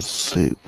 sleep